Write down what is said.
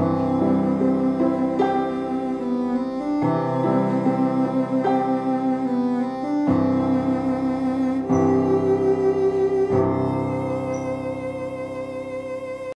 Lord.